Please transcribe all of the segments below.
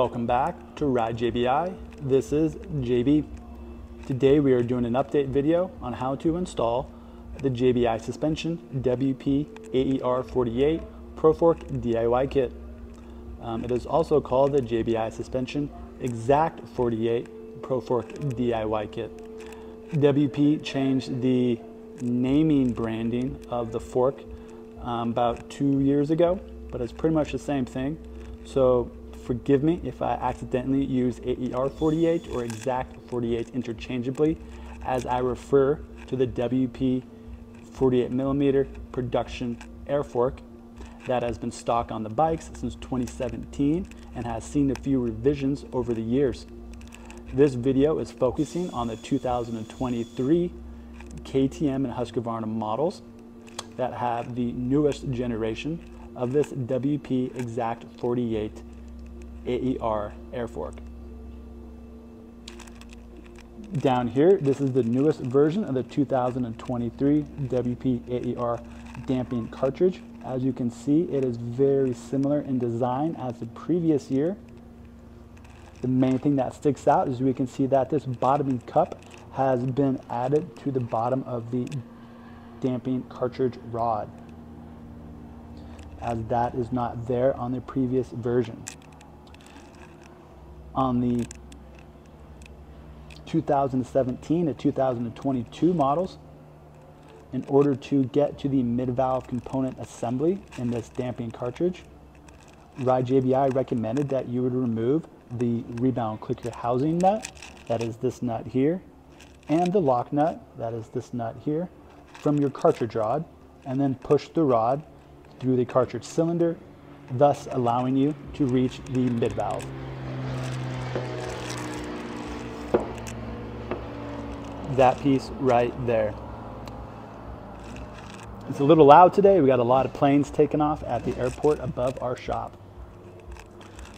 Welcome back to Ride JBI. This is JB. Today we are doing an update video on how to install the JBI suspension WP AER48 ProFork DIY kit. Um, it is also called the JBI suspension XACT 48 ProFork DIY kit. WP changed the naming branding of the fork um, about two years ago, but it's pretty much the same thing. So forgive me if I accidentally use AER48 or XACT 48 interchangeably as I refer to the WP 48 millimeter production air fork that has been stock on the bikes since 2017 and has seen a few revisions over the years. This video is focusing on the 2023 KTM and Husqvarna models that have the newest generation of this WP XACT 48 AER air fork. Down here, this is the newest version of the 2023 WP AER damping cartridge. As you can see, it is very similar in design as the previous year. The main thing that sticks out is we can see that this bottoming cup has been added to the bottom of the damping cartridge rod as that is not there on the previous version. On the 2017 to 2022 models, in order to get to the mid-valve component assembly in this damping cartridge, Ride JBI recommended that you would remove the rebound clicker housing nut, that is this nut here, and the lock nut, that is this nut here, from your cartridge rod, and then push the rod through the cartridge cylinder, thus allowing you to reach the mid-valve. That piece right there. It's a little loud today. We got a lot of planes taking off at the airport above our shop.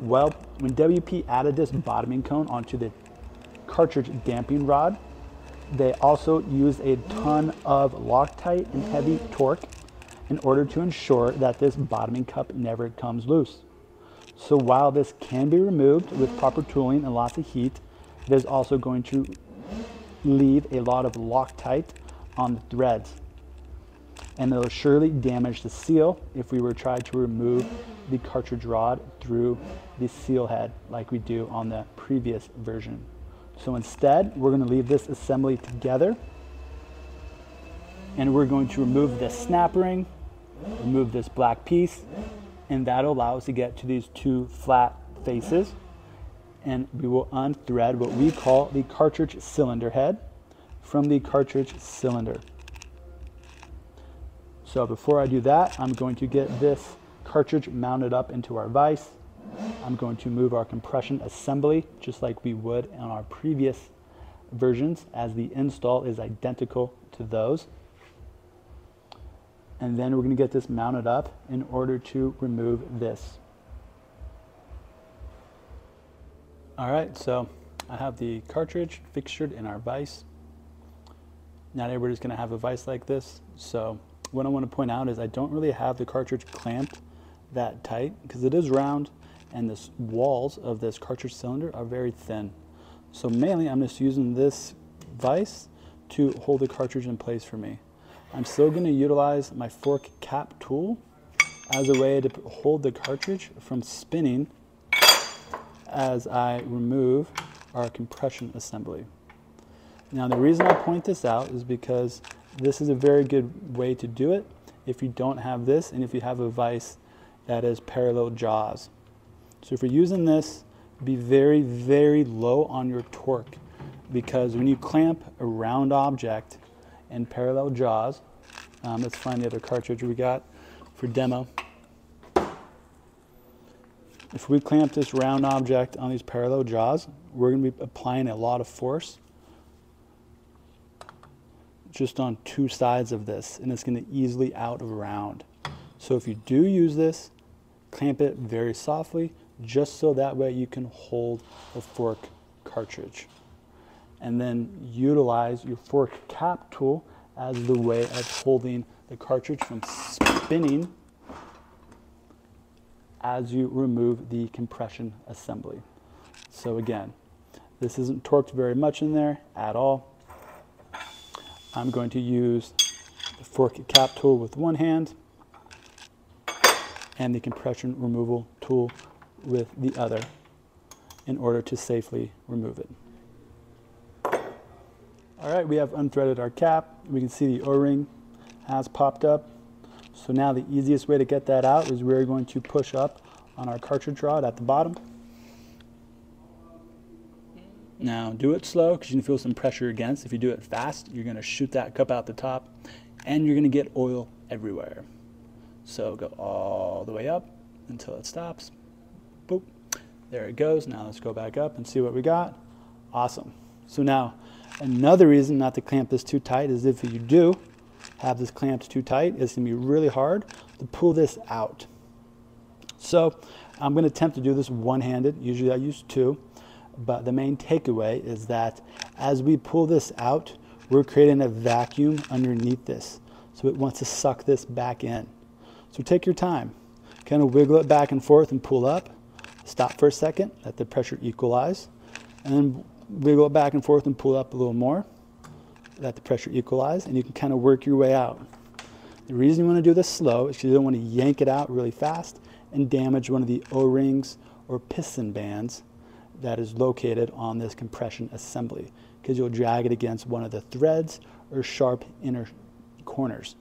Well, when WP added this bottoming cone onto the cartridge damping rod, they also used a ton of Loctite and heavy torque in order to ensure that this bottoming cup never comes loose. So while this can be removed with proper tooling and lots of heat, it is also going to leave a lot of Loctite on the threads. And it'll surely damage the seal if we were trying to remove the cartridge rod through the seal head like we do on the previous version. So instead, we're gonna leave this assembly together and we're going to remove this snap ring, remove this black piece, and that'll allow us to get to these two flat faces. And we will unthread what we call the cartridge cylinder head from the cartridge cylinder. So before I do that, I'm going to get this cartridge mounted up into our vise. I'm going to move our compression assembly just like we would on our previous versions as the install is identical to those. And then we're going to get this mounted up in order to remove this. All right, so I have the cartridge fixtured in our vise. Not everybody's going to have a vise like this. So what I want to point out is I don't really have the cartridge clamped that tight because it is round and the walls of this cartridge cylinder are very thin. So mainly I'm just using this vise to hold the cartridge in place for me. I'm still going to utilize my fork cap tool as a way to hold the cartridge from spinning as I remove our compression assembly. Now the reason I point this out is because this is a very good way to do it if you don't have this and if you have a vise that is parallel jaws. So if you're using this, be very, very low on your torque because when you clamp a round object, and parallel jaws. Um, let's find the other cartridge we got for demo. If we clamp this round object on these parallel jaws, we're going to be applying a lot of force just on two sides of this, and it's going to easily out of round. So if you do use this, clamp it very softly, just so that way you can hold a fork cartridge and then utilize your fork cap tool as the way of holding the cartridge from spinning as you remove the compression assembly. So again, this isn't torqued very much in there at all. I'm going to use the fork cap tool with one hand and the compression removal tool with the other in order to safely remove it. All right, we have unthreaded our cap. We can see the O-ring has popped up. So now the easiest way to get that out is we're going to push up on our cartridge rod at the bottom. Now do it slow because you can feel some pressure against. If you do it fast, you're going to shoot that cup out the top and you're going to get oil everywhere. So go all the way up until it stops. Boop. There it goes. Now let's go back up and see what we got. Awesome. So now another reason not to clamp this too tight is if you do have this clamped too tight, it's to be really hard to pull this out. So I'm going to attempt to do this one-handed. Usually I use two. But the main takeaway is that as we pull this out, we're creating a vacuum underneath this. So it wants to suck this back in. So take your time. Kind of wiggle it back and forth and pull up. Stop for a second, let the pressure equalize. And then wiggle it back and forth and pull up a little more. Let the pressure equalize, and you can kind of work your way out. The reason you want to do this slow is because you don't want to yank it out really fast and damage one of the O-rings or piston bands that is located on this compression assembly because you'll drag it against one of the threads or sharp inner corners.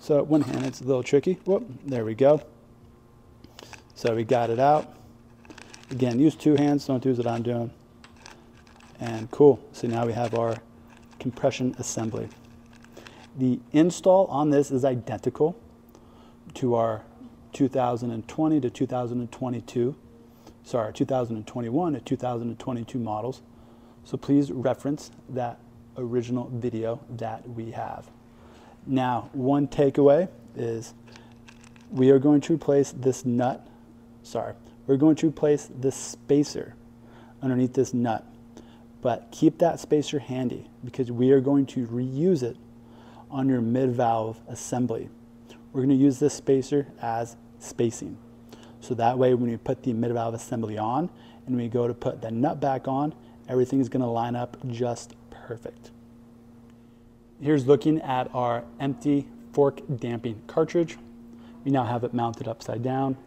So one hand it's a little tricky. Whoop, there we go. So we got it out. Again, use two hands, don't do what I'm doing. And cool, so now we have our compression assembly. The install on this is identical to our 2020 to 2022, sorry, 2021 to 2022 models. So please reference that original video that we have. Now, one takeaway is we are going to replace this nut, sorry, we're going to place this spacer underneath this nut. But keep that spacer handy because we are going to reuse it on your mid-valve assembly. We're going to use this spacer as spacing. So that way when we put the mid-valve assembly on and we go to put the nut back on, everything is going to line up just perfect. Here's looking at our empty fork damping cartridge. We now have it mounted upside down.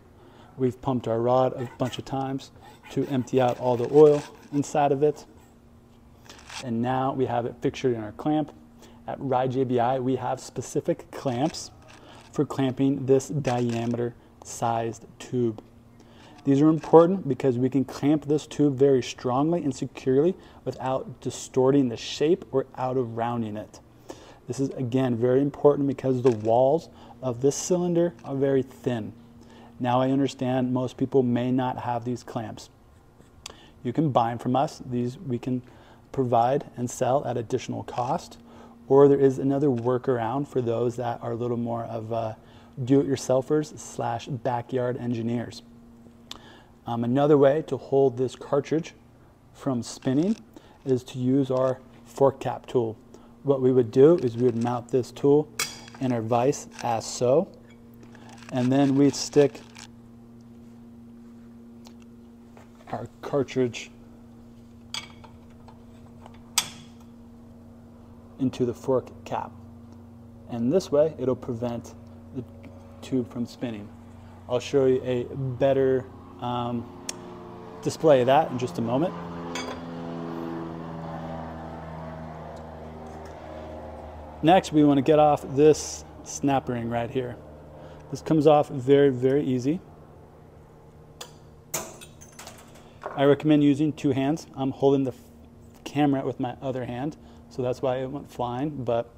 We've pumped our rod a bunch of times to empty out all the oil inside of it. And now we have it fixtured in our clamp. At Ride JBI, we have specific clamps for clamping this diameter sized tube. These are important because we can clamp this tube very strongly and securely without distorting the shape or out of rounding it. This is again very important because the walls of this cylinder are very thin. Now I understand most people may not have these clamps. You can buy them from us. These we can provide and sell at additional cost. Or there is another workaround for those that are a little more of uh, do-it-yourselfers slash backyard engineers. Um, another way to hold this cartridge from spinning is to use our fork cap tool. What we would do is we would mount this tool in our vise as so, and then we'd stick our cartridge into the fork cap. And this way, it'll prevent the tube from spinning. I'll show you a better um, display of that in just a moment. Next, we want to get off this snap ring right here. This comes off very, very easy. I recommend using two hands. I'm holding the camera with my other hand so that's why it went flying. But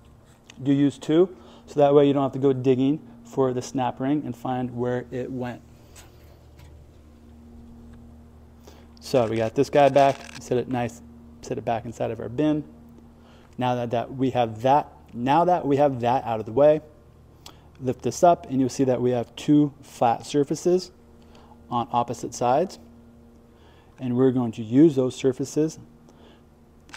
do use two, so that way you don't have to go digging for the snap ring and find where it went. So we got this guy back, set it nice, set it back inside of our bin. Now that, that we have that, now that we have that out of the way, lift this up and you'll see that we have two flat surfaces on opposite sides. And we're going to use those surfaces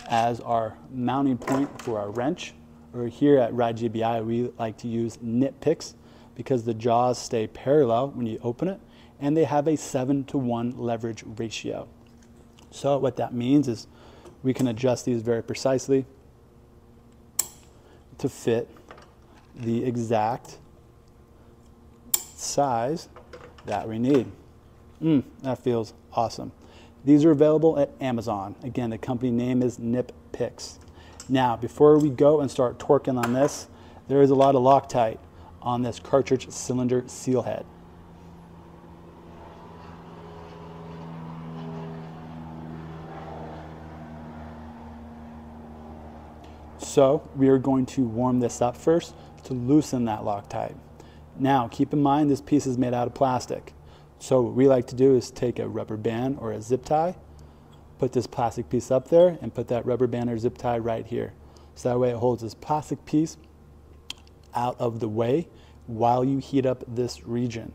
as our mounting point for our wrench or here at Ride JBI, we like to use Knipex because the jaws stay parallel when you open it and they have a 7 to 1 leverage ratio. So what that means is we can adjust these very precisely to fit the exact size that we need. Mm, that feels awesome. These are available at Amazon. Again, the company name is Nip Picks. Now, before we go and start torquing on this, there is a lot of Loctite on this cartridge cylinder seal head. So we are going to warm this up first to loosen that Loctite. Now keep in mind this piece is made out of plastic. So what we like to do is take a rubber band or a zip tie, put this plastic piece up there and put that rubber band or zip tie right here. So that way it holds this plastic piece out of the way while you heat up this region.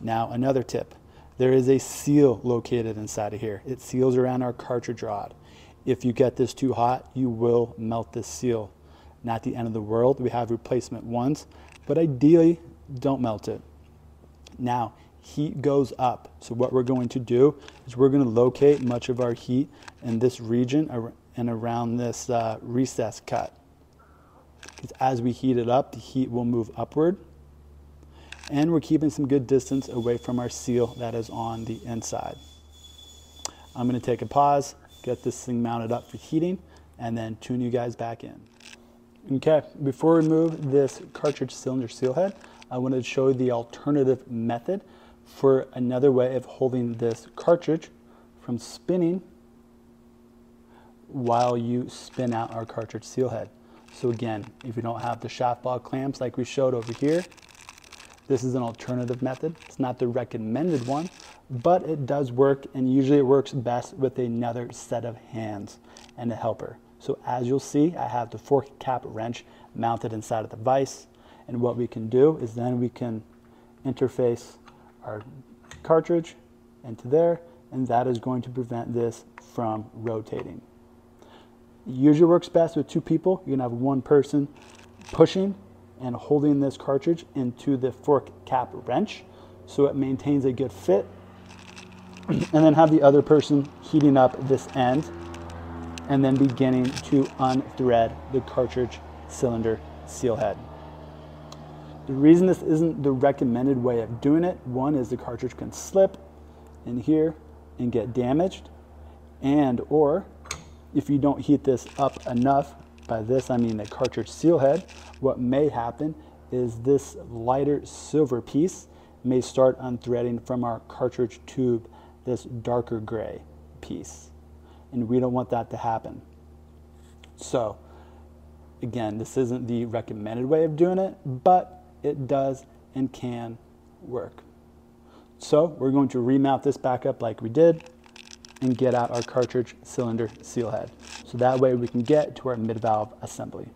Now another tip, there is a seal located inside of here. It seals around our cartridge rod. If you get this too hot, you will melt this seal. Not the end of the world. We have replacement ones, but ideally don't melt it. Now, heat goes up. So what we're going to do is we're going to locate much of our heat in this region and around this uh, recess cut. Because as we heat it up, the heat will move upward. And we're keeping some good distance away from our seal that is on the inside. I'm going to take a pause, get this thing mounted up for heating, and then tune you guys back in. Okay, before we move this cartridge cylinder seal head, I wanted to show you the alternative method for another way of holding this cartridge from spinning while you spin out our cartridge seal head. So again, if you don't have the shaft ball clamps like we showed over here, this is an alternative method. It's not the recommended one, but it does work and usually it works best with another set of hands and a helper. So as you'll see, I have the fork cap wrench mounted inside of the vise. And what we can do is then we can interface our cartridge into there, and that is going to prevent this from rotating. It usually works best with two people. You can have one person pushing and holding this cartridge into the fork cap wrench so it maintains a good fit. and then have the other person heating up this end and then beginning to unthread the cartridge cylinder seal head. The reason this isn't the recommended way of doing it, one is the cartridge can slip in here and get damaged and or if you don't heat this up enough, by this I mean the cartridge seal head, what may happen is this lighter silver piece may start unthreading from our cartridge tube, this darker gray piece. And we don't want that to happen. So again, this isn't the recommended way of doing it, but it does and can work. So we're going to remount this back up like we did and get out our cartridge cylinder seal head. So that way we can get to our mid-valve assembly.